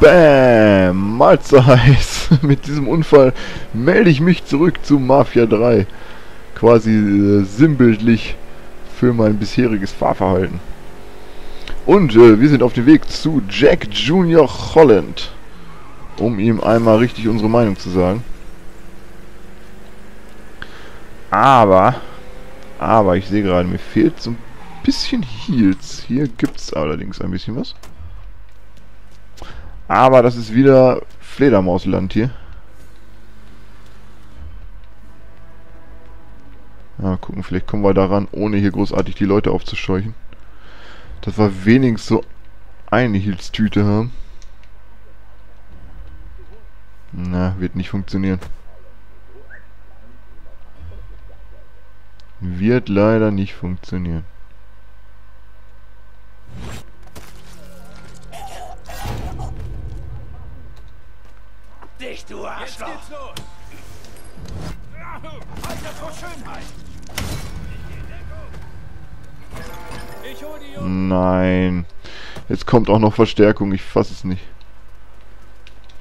Bam! Mahlzeit! Mit diesem Unfall melde ich mich zurück zu Mafia 3. Quasi äh, sinnbildlich für mein bisheriges Fahrverhalten. Und äh, wir sind auf dem Weg zu Jack Junior Holland. Um ihm einmal richtig unsere Meinung zu sagen. Aber, aber ich sehe gerade, mir fehlt so ein bisschen Heals. Hier gibt es allerdings ein bisschen was. Aber das ist wieder Fledermausland hier. Ja, gucken, vielleicht kommen wir daran, ohne hier großartig die Leute aufzuscheuchen. Dass wir wenigstens so eine Heals-Tüte haben. Na, wird nicht funktionieren. Wird leider nicht funktionieren. Dich, du Arschloch! Jetzt geht's los! Alter vor Schönheit! Ich hol die Nein. Jetzt kommt auch noch Verstärkung. Ich fass es nicht.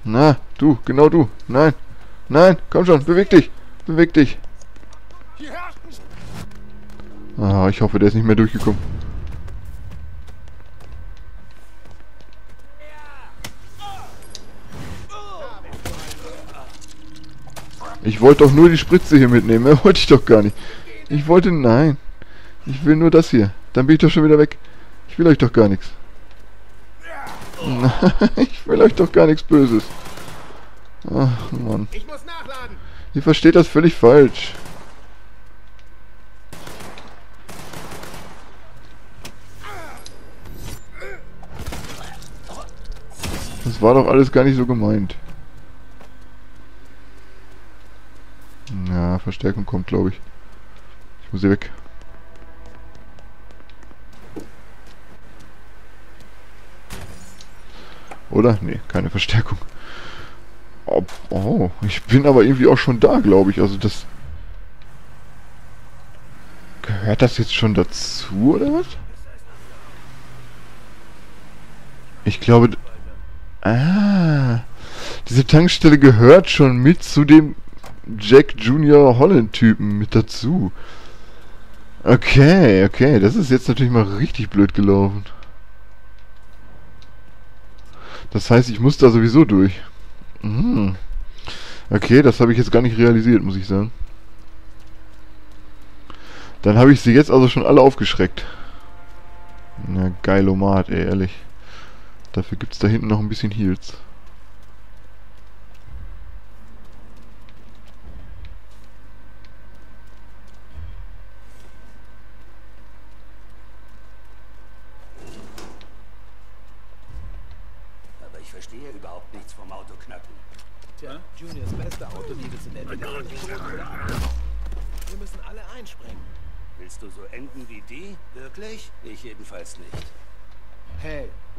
Na, du, genau du. Nein. Nein, komm schon, beweg dich. Beweg dich. Ah, ich hoffe, der ist nicht mehr durchgekommen. Ich wollte doch nur die Spritze hier mitnehmen. Mehr wollte ich doch gar nicht. Ich wollte... Nein. Ich will nur das hier. Dann bin ich doch schon wieder weg. Ich will euch doch gar nichts. Nein, ich will euch doch gar nichts Böses. Ach, Mann. Ihr versteht das völlig falsch. Das war doch alles gar nicht so gemeint. Ja, Verstärkung kommt, glaube ich. Ich muss hier weg. Oder? Nee, keine Verstärkung. Oh, oh, ich bin aber irgendwie auch schon da, glaube ich. Also das... Gehört das jetzt schon dazu, oder was? Ich glaube... Ah... Diese Tankstelle gehört schon mit zu dem Jack Junior Holland Typen mit dazu. Okay, okay, das ist jetzt natürlich mal richtig blöd gelaufen. Das heißt, ich muss da sowieso durch. Mhm. Okay, das habe ich jetzt gar nicht realisiert, muss ich sagen. Dann habe ich sie jetzt also schon alle aufgeschreckt. Na, geilomat, ey, ehrlich. Dafür gibt es da hinten noch ein bisschen Heals.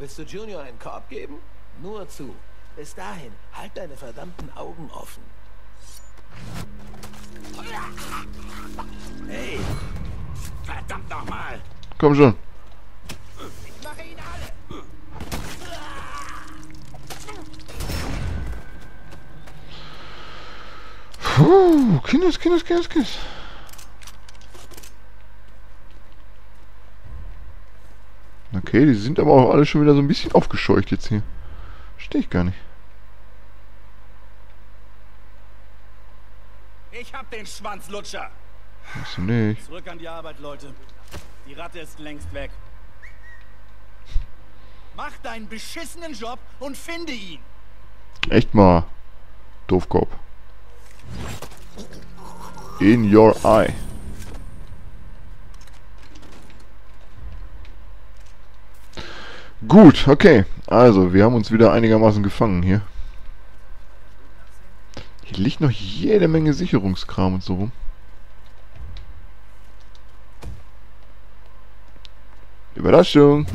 Willst du Junior einen Korb geben? Nur zu. Bis dahin, halt deine verdammten Augen offen. Hey! Verdammt nochmal! Komm schon. Ich mache ihn alle! Puh, Kindes, Kindes, Kindes, Kindes. Okay, die sind aber auch alle schon wieder so ein bisschen aufgescheucht jetzt hier. Verstehe ich gar nicht. Ich hab den Schwanzlutscher. Hast du nicht. Zurück an die Arbeit, Leute. Die Ratte ist längst weg. Mach deinen beschissenen Job und finde ihn. Echt mal. Doofkopf. In your eye. Gut, okay. Also, wir haben uns wieder einigermaßen gefangen hier. Hier liegt noch jede Menge Sicherungskram und so rum. Überraschung!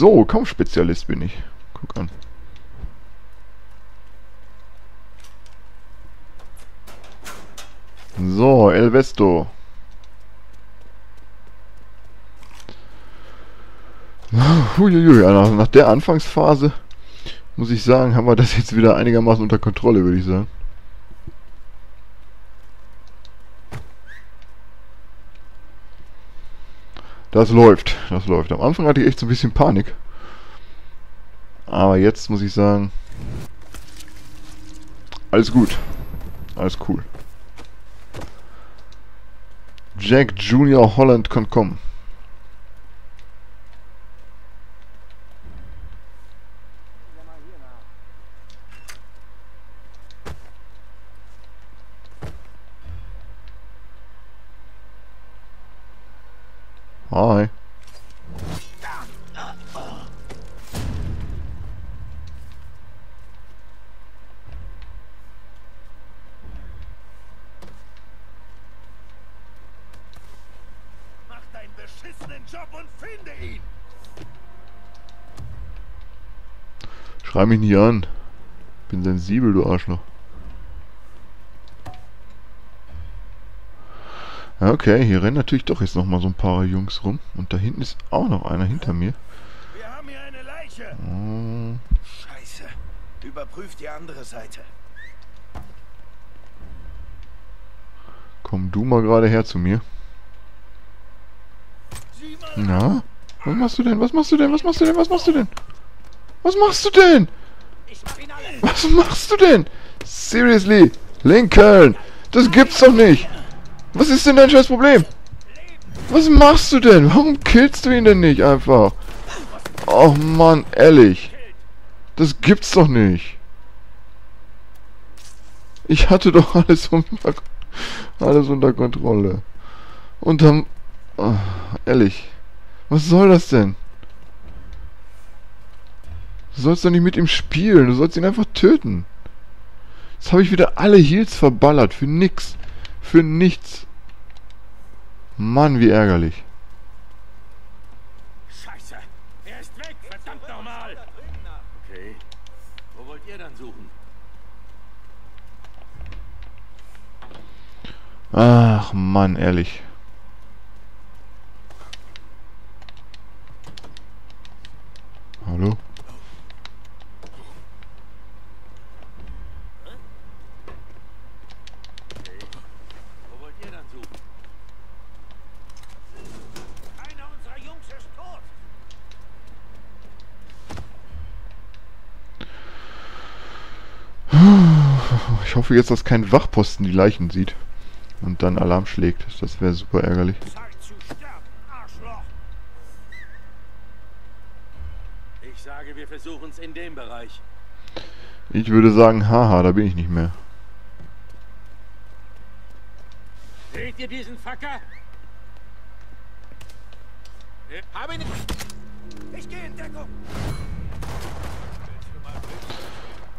So, Kampfspezialist bin ich. Guck an. So, Elvesto. Huiuiui, nach, nach der Anfangsphase muss ich sagen, haben wir das jetzt wieder einigermaßen unter Kontrolle, würde ich sagen. Das läuft, das läuft. Am Anfang hatte ich echt so ein bisschen Panik. Aber jetzt muss ich sagen, alles gut. Alles cool. Jack Junior Holland kann kommen. Hi. Mach deinen beschissenen Job und finde ihn! Schrei mich nie an. Bin sensibel, du Arschloch. Okay, hier rennen natürlich doch jetzt nochmal so ein paar Jungs rum. Und da hinten ist auch noch einer hinter mir. Wir haben hier eine Leiche! Oh, Scheiße. Überprüf die andere Seite. komm du mal gerade her zu mir. Na? Was machst du denn? Was machst du denn? Was machst du denn? Was machst du denn? Was machst du denn? Was machst du denn? Seriously? Lincoln! Das gibt's doch nicht! Was ist denn dein scheiß Problem? Was machst du denn? Warum killst du ihn denn nicht einfach? Oh Mann, ehrlich. Das gibt's doch nicht. Ich hatte doch alles unter, alles unter Kontrolle. Und dann... Oh, ehrlich. Was soll das denn? Du sollst doch nicht mit ihm spielen. Du sollst ihn einfach töten. Jetzt habe ich wieder alle Heals verballert. Für nix. Für nichts. Mann, wie ärgerlich. Scheiße! Er ist weg! Verdammt nochmal! Okay. Wo wollt ihr dann suchen? Ach, Mann, ehrlich. Hallo? Wo wollt ihr dann suchen? Einer unserer Jungs ist tot! Ich hoffe jetzt, dass kein Wachposten die Leichen sieht und dann Alarm schlägt. Das wäre super ärgerlich. Ich sage, wir versuchen's in dem Bereich. Ich würde sagen, haha, da bin ich nicht mehr. Seht ihr diesen Facker? Ihn! Ich gehe in Deckung!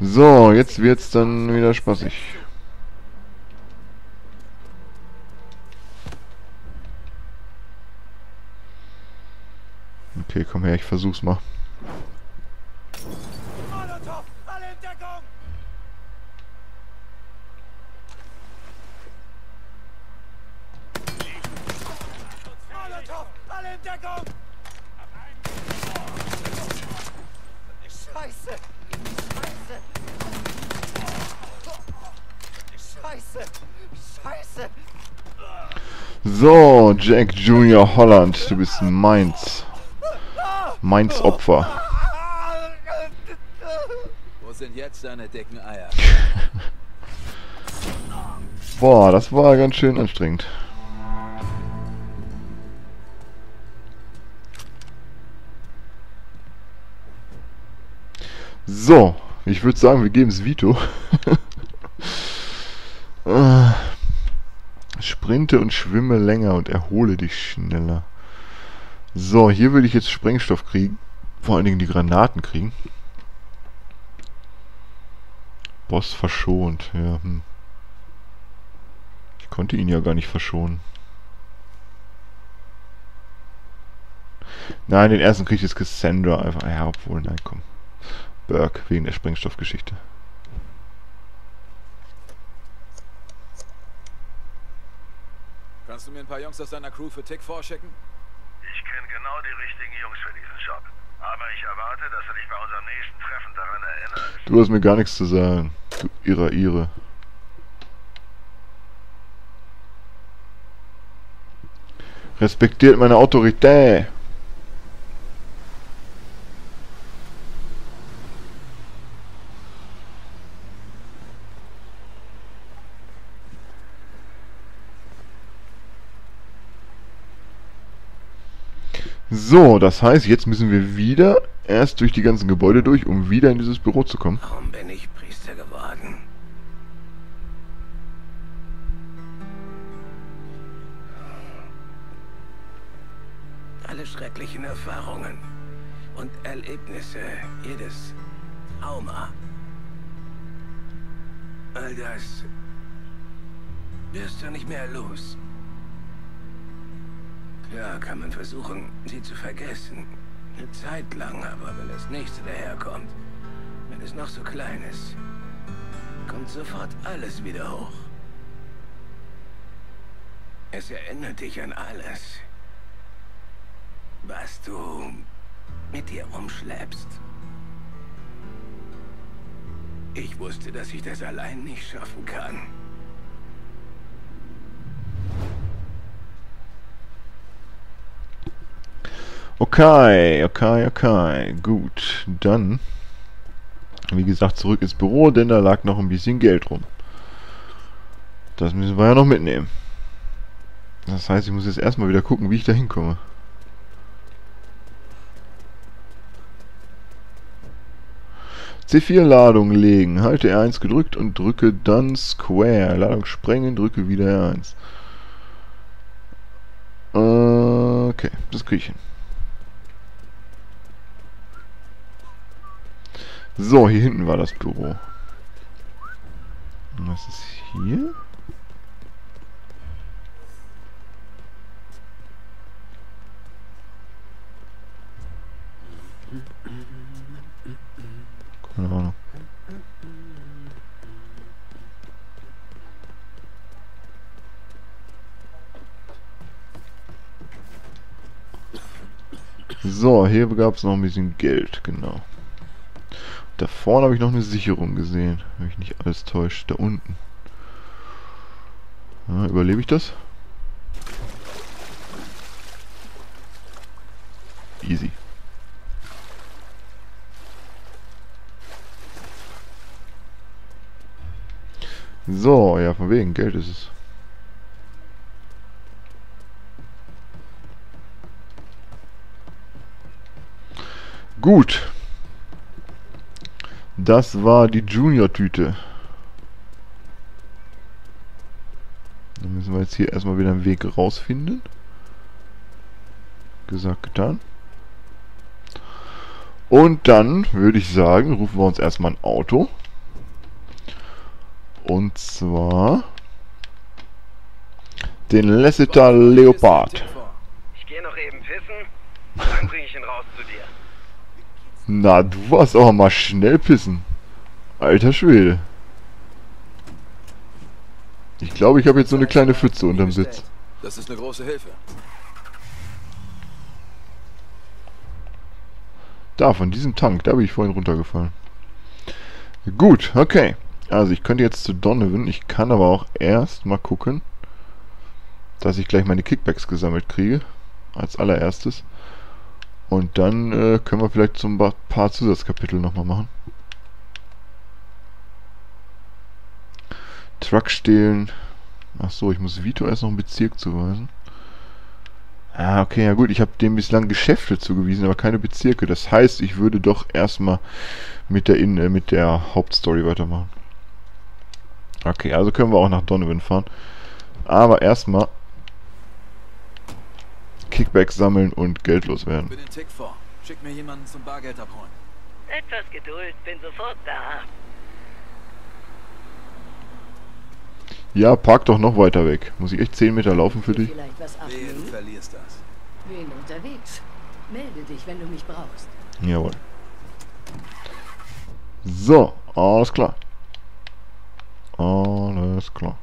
So, jetzt wird's dann wieder spaßig. Okay, komm her, ich versuch's mal. Molotov! Alle in Deckung! Molotov! Alle in Deckung! Scheiße. Scheiße. Scheiße. So, Jack Junior Holland, du bist meins. Meins Opfer. Wo sind jetzt deine dicken Eier? Boah, das war ganz schön anstrengend. So, ich würde sagen, wir geben es Vito. Äh, Sprinte und schwimme länger und erhole dich schneller. So, hier würde ich jetzt Sprengstoff kriegen. Vor allen Dingen die Granaten kriegen. Boss verschont, ja. Hm. Ich konnte ihn ja gar nicht verschonen. Nein, den ersten kriegt jetzt Cassandra einfach. Ja, obwohl, nein, komm. Burke, wegen der Sprengstoffgeschichte. Kannst du mir ein paar Jungs aus deiner Crew für Tick vorschicken? Ich kenne genau die richtigen Jungs für diesen Job. Aber ich erwarte, dass du dich bei unserem nächsten Treffen daran erinnerst. Du hast mir gar nichts zu sagen. Du Irrer, Ire. Respektiert meine Autorität. So, das heißt, jetzt müssen wir wieder erst durch die ganzen Gebäude durch, um wieder in dieses Büro zu kommen. Warum bin ich Priester geworden? Alle schrecklichen Erfahrungen und Erlebnisse, jedes Trauma. All das wirst du nicht mehr los. Klar kann man versuchen, sie zu vergessen. Eine Zeit lang, aber wenn das nächste daherkommt, wenn es noch so klein ist, kommt sofort alles wieder hoch. Es erinnert dich an alles, was du mit dir umschleppst. Ich wusste, dass ich das allein nicht schaffen kann. Okay, okay, okay. Gut, dann, wie gesagt, zurück ins Büro, denn da lag noch ein bisschen Geld rum. Das müssen wir ja noch mitnehmen. Das heißt, ich muss jetzt erstmal wieder gucken, wie ich da hinkomme. C4-Ladung legen. Halte R1 gedrückt und drücke dann Square. Ladung sprengen, drücke wieder R1. Okay, das kriege ich hin. So, hier hinten war das Büro. Und was ist hier? Keine Ahnung. So, hier gab es noch ein bisschen Geld, genau. Da vorne habe ich noch eine Sicherung gesehen, wenn mich nicht alles täuscht. Da unten. Ja, überlebe ich das? Easy. So, ja, von wegen, Geld ist es. Gut. Das war die Junior-Tüte. Dann müssen wir jetzt hier erstmal wieder einen Weg rausfinden. Gesagt, getan. Und dann würde ich sagen, rufen wir uns erstmal ein Auto. Und zwar den Lasseter Leopard. Ich gehe noch eben pissen, dann bringe ich ihn raus zu dir. Na, du warst auch mal schnell pissen. Alter Schwede. Ich glaube, ich habe jetzt so eine kleine Pfütze unterm Sitz. Das ist eine große Hilfe. Da, von diesem Tank, da bin ich vorhin runtergefallen. Gut, okay. Also ich könnte jetzt zu Donovan, ich kann aber auch erst mal gucken, dass ich gleich meine Kickbacks gesammelt kriege. Als allererstes. Und dann äh, können wir vielleicht so ein paar Zusatzkapitel nochmal machen. Truck stehlen. Achso, ich muss Vito erst noch einen Bezirk zuweisen. Ah, okay, ja gut, ich habe dem bislang Geschäfte zugewiesen, aber keine Bezirke. Das heißt, ich würde doch erstmal mit der In äh, mit der Hauptstory weitermachen. Okay, also können wir auch nach Donovan fahren. Aber erstmal Kickbacks sammeln und geldlos werden. Bin in Tick vor. Schick mir jemanden zum Bargeld abholen. Etwas Geduld, bin sofort da. Ja, park doch noch weiter weg. Muss ich echt 10 Meter laufen für dich? Vielleicht was Wehe, du abnehmen? verlierst das. Wen unterwegs? Melde dich, wenn du mich brauchst. Jawohl. So, alles klar. Alles klar.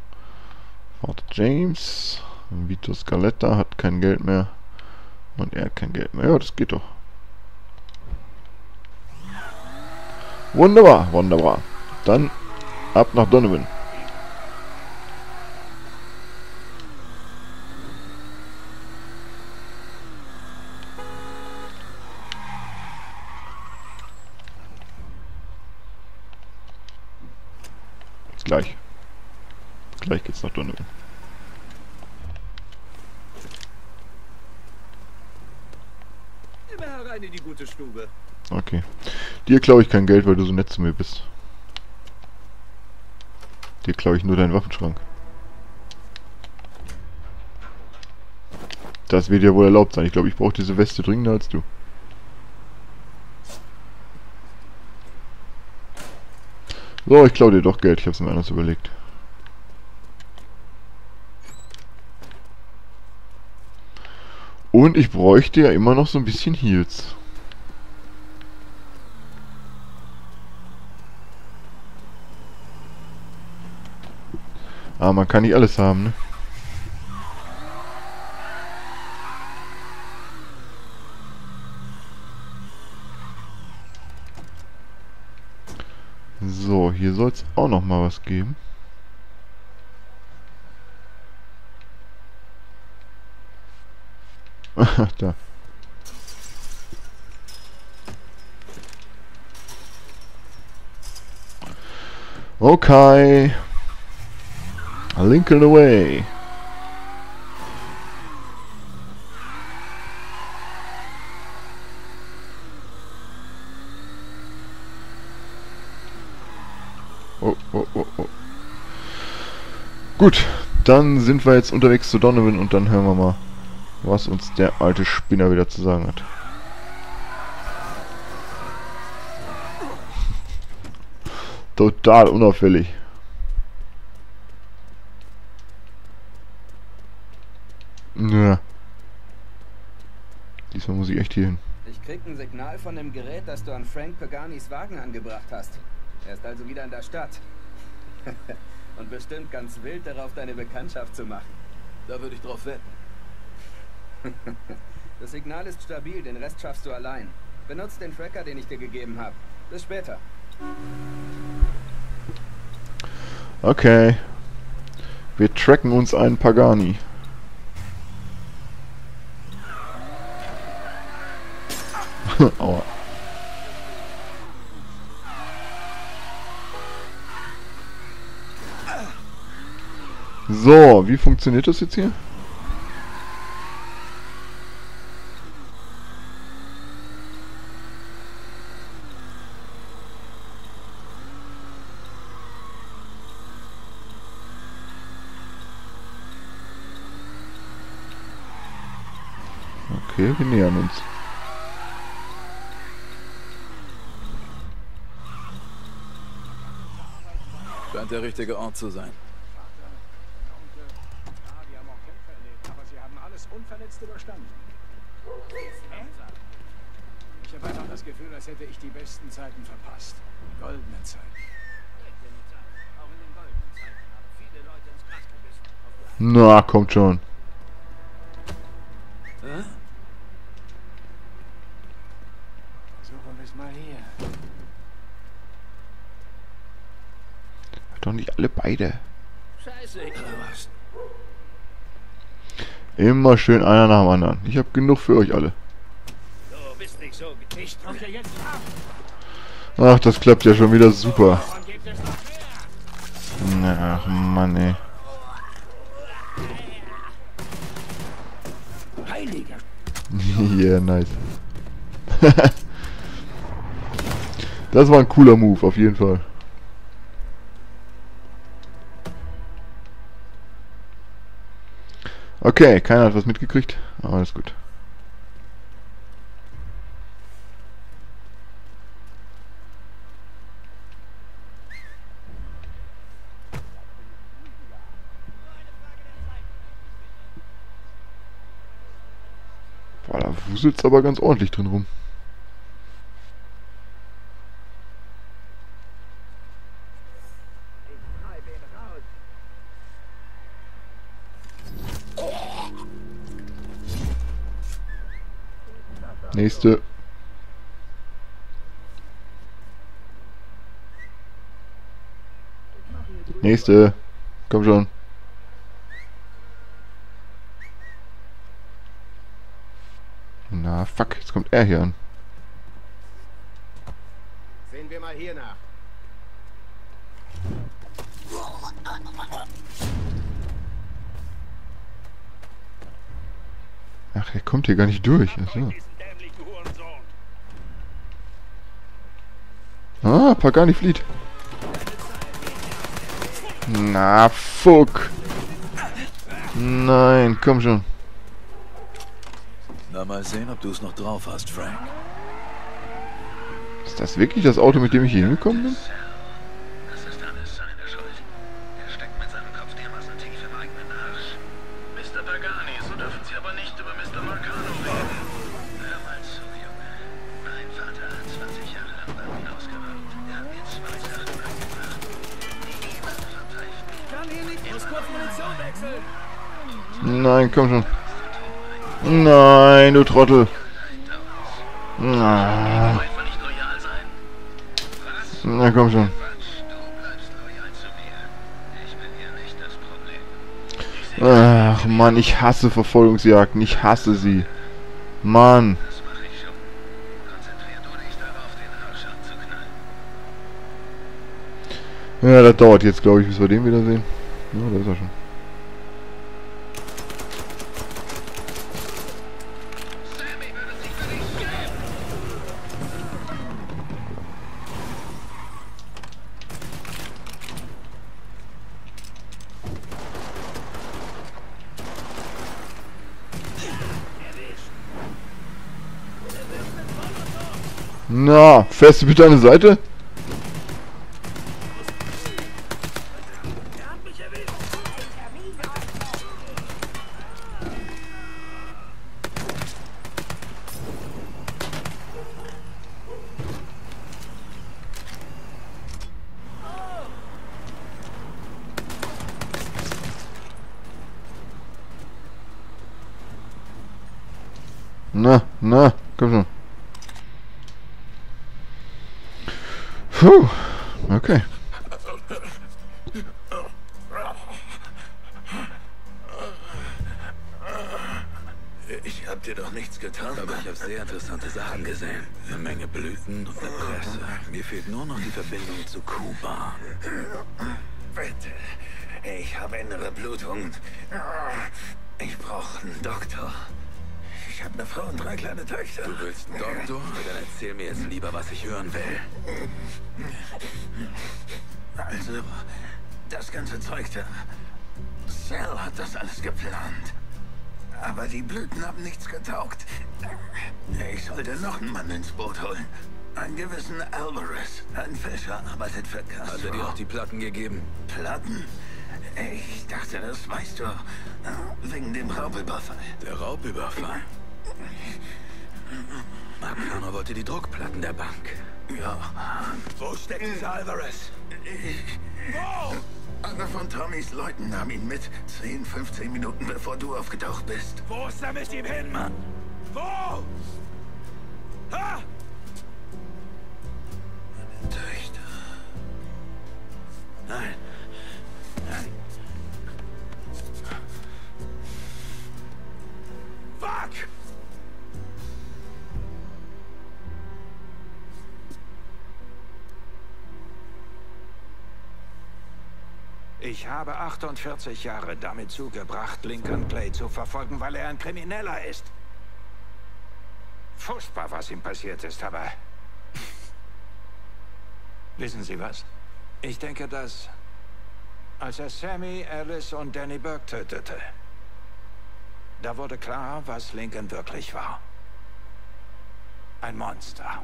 Vater James. Vito Scaletta hat kein Geld mehr. Und er hat kein Geld mehr. Ja, das geht doch. Wunderbar, wunderbar. Dann ab nach Donovan. Gleich. Gleich geht's nach Donovan. Immer herein in die gute Stube. Okay. Dir klaue ich kein Geld, weil du so nett zu mir bist. Dir klaue ich nur deinen Waffenschrank. Das wird ja wohl erlaubt sein. Ich glaube, ich brauche diese Weste dringender als du. So, ich klaue dir doch Geld. Ich habe es mir anders überlegt. Und ich bräuchte ja immer noch so ein bisschen Heals. Aber man kann nicht alles haben, ne? So, hier soll es auch noch mal was geben. da. Okay. Lincoln away. Oh, oh, oh, oh. Gut, dann sind wir jetzt unterwegs zu Donovan und dann hören wir mal, was uns der alte Spinner wieder zu sagen hat. Total unauffällig. Ja. Diesmal muss ich echt hier hin. Ich krieg ein Signal von dem Gerät, das du an Frank Paganis Wagen angebracht hast. Er ist also wieder in der Stadt. Und bestimmt ganz wild darauf, deine Bekanntschaft zu machen. Da würde ich drauf wetten. Das Signal ist stabil, den Rest schaffst du allein. Benutzt den Tracker, den ich dir gegeben habe. Bis später. Okay. Wir tracken uns einen Pagani. Aua. So, wie funktioniert das jetzt hier? Okay, wir nähern uns. Scheint der richtige Ort zu sein. Unverletzt überstanden. Ich habe einfach das Gefühl, als hätte ich die besten Zeiten verpasst. Die goldenen Zeiten. Na, kommt schon. Hä? Suchen wir es mal hier. Doch Scheiße, was. Immer schön einer nach dem anderen. Ich habe genug für euch alle. Ach, das klappt ja schon wieder super. mehr. Ach, Mann, ey. Yeah, nice. das war ein cooler Move, auf jeden Fall. Okay, keiner hat was mitgekriegt. Aber alles gut. Boah, da wuselt's aber ganz ordentlich drin rum. Nächste. Nächste. Komm schon. Na, fuck. Jetzt kommt er hier an. Sehen wir mal hier nach. Ach, er kommt hier gar nicht durch. Achso. Ah, Pagani flieht. Na, fuck. Nein, komm schon. Na, mal sehen, ob du es noch drauf hast, Frank. Ist das wirklich das Auto, mit dem ich hier hingekommen bin? Nein, komm schon. Nein, du Trottel. Na, komm schon. Ach Mann, ich hasse Verfolgungsjagden. Ich hasse sie. Mann. Ja, das dauert jetzt, glaube ich, bis wir den wiedersehen. Ja, da ist er schon. Fährst du bitte an die Seite? Na, na, komm schon. Puh, okay. Ich hab dir doch nichts getan. Aber ich habe sehr interessante Sachen gesehen. Eine Menge Blüten und eine Presse. Mir fehlt nur noch die Verbindung zu Kuba. Bitte. Ich habe innere Blutungen. Ich brauche einen Doktor. Ich habe eine Frau und drei kleine Töchter. Du willst einen Doktor? Dann erzähl mir jetzt lieber, was ich hören will. Also, das ganze Zeug da. Cell hat das alles geplant. Aber die Blüten haben nichts getaugt. Ich sollte noch einen Mann ins Boot holen. Einen gewissen Alvarez. Ein Fischer arbeitet für Castro. Hat er dir auch die Platten gegeben? Platten? Ich dachte, das weißt du. Wegen dem Raubüberfall. Der Raubüberfall. Marcano wollte die Druckplatten der Bank. Ja. Wo steckt dieser Alvarez? Wo? Einer von Tommys Leuten nahm ihn mit. 10, 15 Minuten bevor du aufgetaucht bist. Wo ist er mit ihm hin, Mann? Wo? Ha? Töchter. Nein. Nein. Fuck! Ich habe 48 Jahre damit zugebracht, Lincoln Clay zu verfolgen, weil er ein Krimineller ist. Furchtbar, was ihm passiert ist, aber... Wissen Sie was? Ich denke, dass... Als er Sammy, Alice und Danny Burke tötete, da wurde klar, was Lincoln wirklich war. Ein Monster.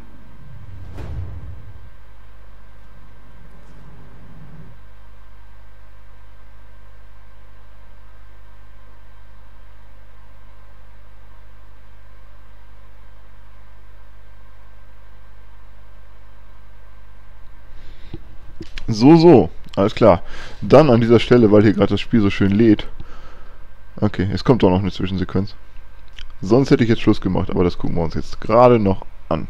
So, so. Alles klar. Dann an dieser Stelle, weil hier gerade das Spiel so schön lädt. Okay, es kommt auch noch eine Zwischensequenz. Sonst hätte ich jetzt Schluss gemacht, aber das gucken wir uns jetzt gerade noch an.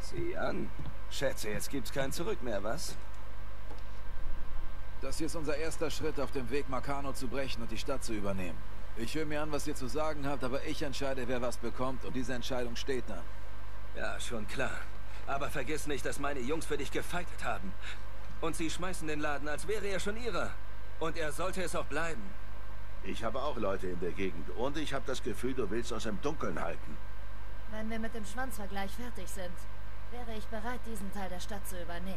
Sieh an. Schätze, jetzt gibt's kein Zurück mehr, was? Das hier ist unser erster Schritt auf dem Weg, Marcano zu brechen und die Stadt zu übernehmen. Ich höre mir an, was ihr zu sagen habt, aber ich entscheide, wer was bekommt und diese Entscheidung steht dann. Ja, schon klar. Aber vergiss nicht, dass meine Jungs für dich gefeitet haben. Und sie schmeißen den Laden, als wäre er schon ihrer. Und er sollte es auch bleiben. Ich habe auch Leute in der Gegend und ich habe das Gefühl, du willst aus dem Dunkeln halten. Wenn wir mit dem Schwanzvergleich fertig sind, wäre ich bereit, diesen Teil der Stadt zu übernehmen.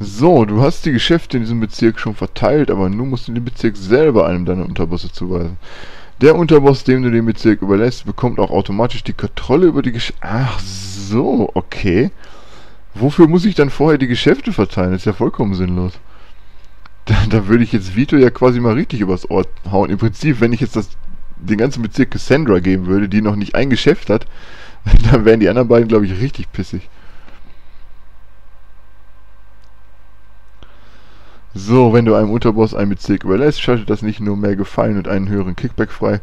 So, du hast die Geschäfte in diesem Bezirk schon verteilt, aber nun musst du den Bezirk selber einem deiner Unterbosse zuweisen. Der Unterboss, dem du den Bezirk überlässt, bekommt auch automatisch die Kontrolle über die Geschäfte. Ach so, okay. Wofür muss ich dann vorher die Geschäfte verteilen? Das ist ja vollkommen sinnlos. Da, da würde ich jetzt Vito ja quasi mal richtig übers Ohr hauen. Im Prinzip, wenn ich jetzt das, den ganzen Bezirk Cassandra geben würde, die noch nicht ein Geschäft hat, dann wären die anderen beiden, glaube ich, richtig pissig. So, wenn du einem Unterboss einen Bezirk überlässt, schaltet das nicht nur mehr Gefallen und einen höheren Kickback frei,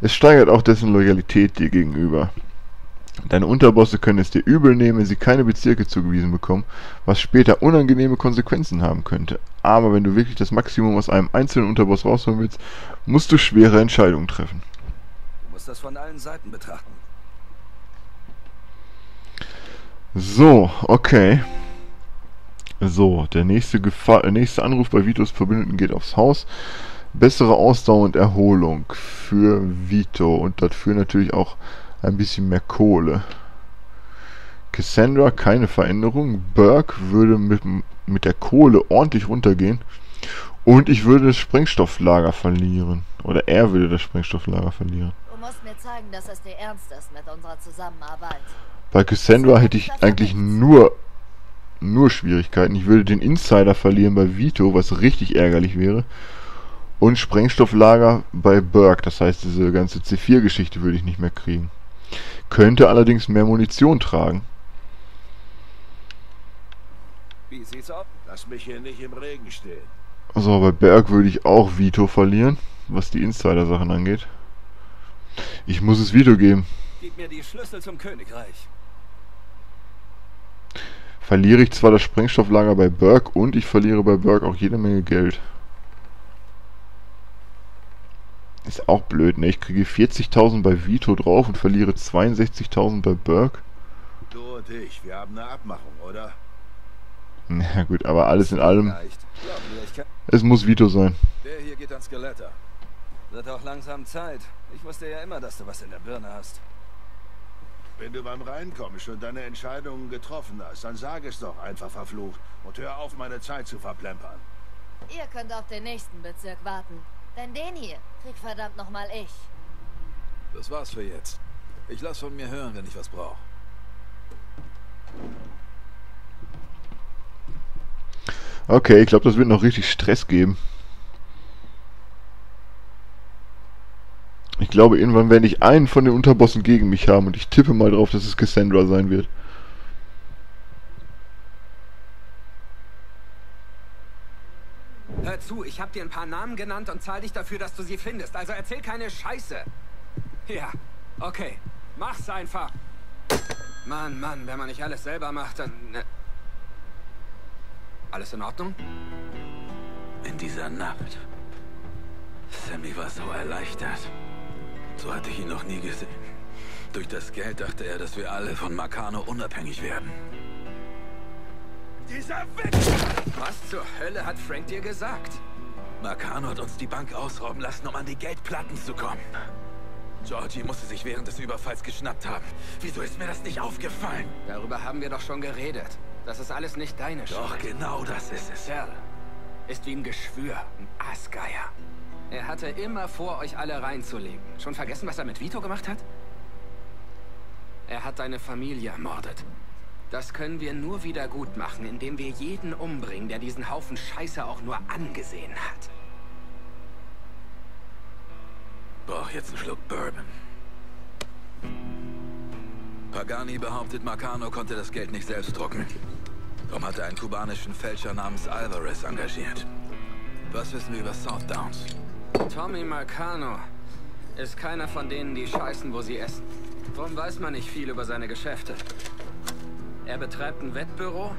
es steigert auch dessen Loyalität dir gegenüber. Deine Unterbosse können es dir übel nehmen, wenn sie keine Bezirke zugewiesen bekommen, was später unangenehme Konsequenzen haben könnte. Aber wenn du wirklich das Maximum aus einem einzelnen Unterboss rausholen willst, musst du schwere Entscheidungen treffen. Du musst das von allen Seiten betrachten. So, okay. So, der nächste, Gefa äh, nächste Anruf bei Vitos Verbündeten geht aufs Haus. Bessere Ausdauer und Erholung für Vito und dafür natürlich auch ein bisschen mehr Kohle. Cassandra keine Veränderung. Burke würde mit, mit der Kohle ordentlich runtergehen. Und ich würde das Sprengstofflager verlieren. Oder er würde das Sprengstofflager verlieren. Du musst mir zeigen, dass es dir ernst ist mit unserer Zusammenarbeit. Bei Cassandra hätte ich eigentlich nur nur Schwierigkeiten. Ich würde den Insider verlieren bei Vito, was richtig ärgerlich wäre. Und Sprengstofflager bei Burke, das heißt, diese ganze C4-Geschichte würde ich nicht mehr kriegen. Könnte allerdings mehr Munition tragen. Wie sieht's aus? Lass mich hier nicht im Regen stehen. Also bei Berg würde ich auch Vito verlieren, was die Insider-Sachen angeht. Ich muss es Vito geben. Gib mir die Schlüssel zum Königreich. Verliere ich zwar das Sprengstofflager bei Burke und ich verliere bei Burke auch jede Menge Geld. Ist auch blöd, ne? Ich kriege 40.000 bei Vito drauf und verliere 62.000 bei Burke. Du und ich, wir haben eine Abmachung, oder? Na gut, aber alles in allem, es muss Vito sein. Der hier geht ans Skeletter. Wird auch langsam Zeit. Ich wusste ja immer, dass du was in der Birne hast. Wenn du beim Reinkommen schon deine Entscheidungen getroffen hast, dann sag es doch einfach verflucht und hör auf, meine Zeit zu verplempern. Ihr könnt auf den nächsten Bezirk warten. Denn den hier krieg verdammt nochmal ich. Das war's für jetzt. Ich lass von mir hören, wenn ich was brauche. Okay, ich glaube, das wird noch richtig Stress geben. Ich glaube, irgendwann werde ich einen von den Unterbossen gegen mich haben und ich tippe mal drauf, dass es Cassandra sein wird. Hör zu, ich habe dir ein paar Namen genannt und zahl dich dafür, dass du sie findest. Also erzähl keine Scheiße. Ja, okay. Mach's einfach. Mann, Mann, wenn man nicht alles selber macht, dann... Ne. Alles in Ordnung? In dieser Nacht. Sammy war so erleichtert. So hatte ich ihn noch nie gesehen. Durch das Geld dachte er, dass wir alle von Marcano unabhängig werden. Dieser Wichser! Was zur Hölle hat Frank dir gesagt? Marcano hat uns die Bank ausrauben lassen, um an die Geldplatten zu kommen. Georgie musste sich während des Überfalls geschnappt haben. Wieso ist mir das nicht aufgefallen? Darüber haben wir doch schon geredet. Das ist alles nicht deine Schuld. Doch, genau das ist es. Kerl ist wie ein Geschwür, ein Aasgeier. Er hatte immer vor, euch alle reinzulegen. Schon vergessen, was er mit Vito gemacht hat? Er hat deine Familie ermordet. Das können wir nur wieder gut machen, indem wir jeden umbringen, der diesen Haufen Scheiße auch nur angesehen hat. Brauch jetzt einen Schluck Bourbon. Pagani behauptet, Marcano konnte das Geld nicht selbst drucken. Darum hat er einen kubanischen Fälscher namens Alvarez engagiert. Was wissen wir über South Downs? Tommy Marcano ist keiner von denen, die scheißen, wo sie essen. Darum weiß man nicht viel über seine Geschäfte. Er betreibt ein Wettbüro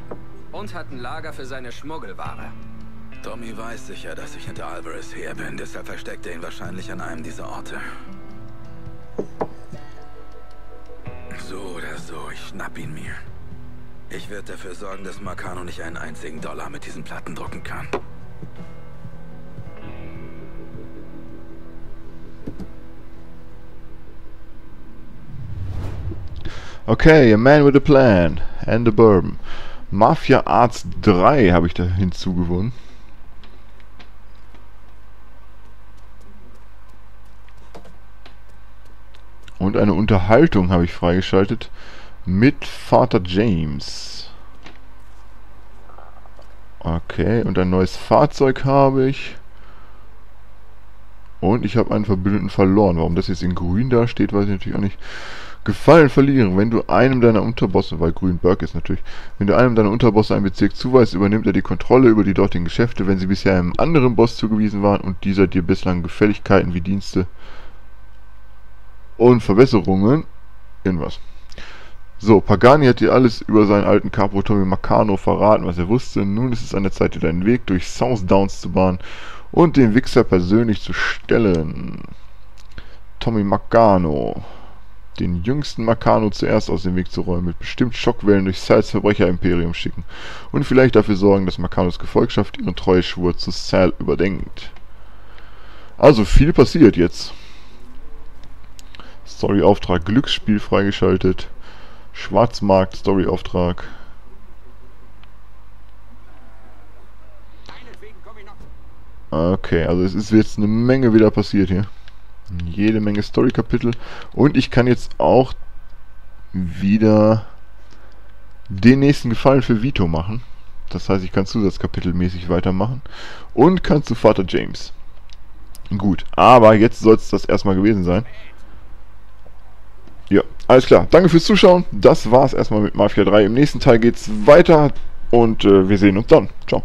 und hat ein Lager für seine Schmuggelware. Tommy weiß sicher, dass ich hinter Alvarez her bin, deshalb versteckt er ihn wahrscheinlich an einem dieser Orte. So oder so, ich schnapp ihn mir. Ich werde dafür sorgen, dass Marcano nicht einen einzigen Dollar mit diesen Platten drucken kann. Okay, A Man with a Plan and a Bourbon. Mafia Arts 3 habe ich da hinzugewonnen. Und eine Unterhaltung habe ich freigeschaltet mit Vater James. Okay, und ein neues Fahrzeug habe ich. Und ich habe einen Verbündeten verloren. Warum das jetzt in grün da steht, weiß ich natürlich auch nicht. Gefallen verlieren. Wenn du einem deiner Unterbosse, weil Grünberg ist natürlich, wenn du einem deiner Unterbosse einen Bezirk zuweist, übernimmt er die Kontrolle über die dortigen Geschäfte, wenn sie bisher einem anderen Boss zugewiesen waren und dieser dir bislang Gefälligkeiten wie Dienste und Verbesserungen. Irgendwas. So, Pagani hat dir alles über seinen alten Capo Tommy Marcano verraten, was er wusste. Nun ist es an der Zeit, dir deinen Weg durch South Downs zu bahnen und den Wichser persönlich zu stellen. Tommy Marcano. Den jüngsten Marcano zuerst aus dem Weg zu räumen, mit bestimmt Schockwellen durch Sals Verbrecher-Imperium schicken und vielleicht dafür sorgen, dass Marcanos Gefolgschaft ihren Treueschwur zu Sal überdenkt. Also viel passiert jetzt. Storyauftrag Glücksspiel freigeschaltet. Schwarzmarkt Storyauftrag. Okay, also es ist jetzt eine Menge wieder passiert hier. Jede Menge Story-Kapitel. Und ich kann jetzt auch wieder den nächsten Gefallen für Vito machen. Das heißt, ich kann zusatzkapitelmäßig weitermachen. Und kann zu Vater James. Gut, aber jetzt soll es das erstmal gewesen sein. Ja, alles klar. Danke fürs Zuschauen. Das war's erstmal mit Mafia 3. Im nächsten Teil geht's weiter und äh, wir sehen uns dann. Ciao.